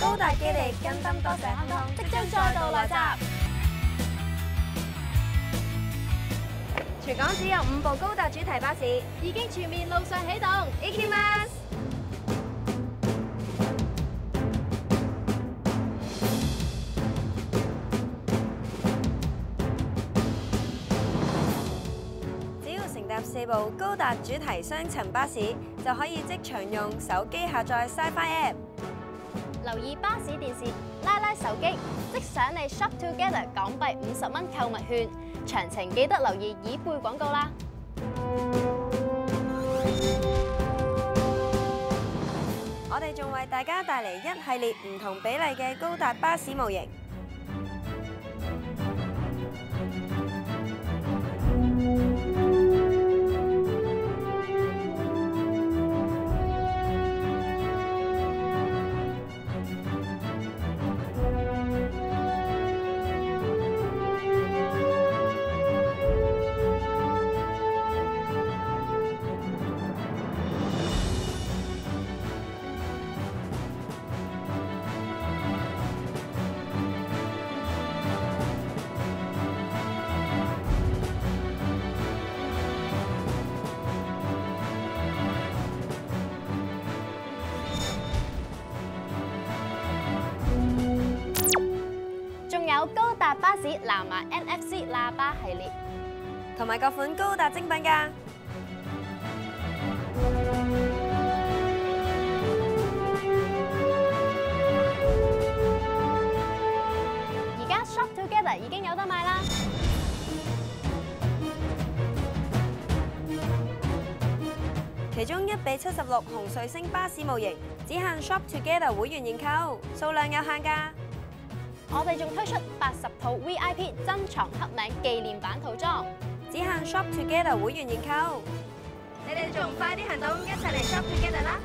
高達基地跟燈多謝香港即將再度來襲。全港只有五部高達主題巴士，已經全面路上啟動。i k i m a s 只要乘搭四部高達主題雙層巴士，就可以即場用手機下載 Sci-Fi App。留意巴士電視，拉拉手機，即上你 Shop Together 港幣五十蚊購物券。詳情記得留意耳背廣告啦。我哋仲为大家带嚟一系列唔同比例嘅高达巴士模型。巴士藍牙 NFC 喇叭系列，同埋各款高達精品㗎。而家 Shop Together 已經有得賣啦。其中一比七十六紅瑞星巴士模型只限 Shop Together 會員認購，數量有限㗎。我哋仲推出八十套 VIP 珍藏黑名紀念版套裝，只限 Shop Together 會員認購。你哋仲快啲行動，一齊嚟 Shop Together 啦！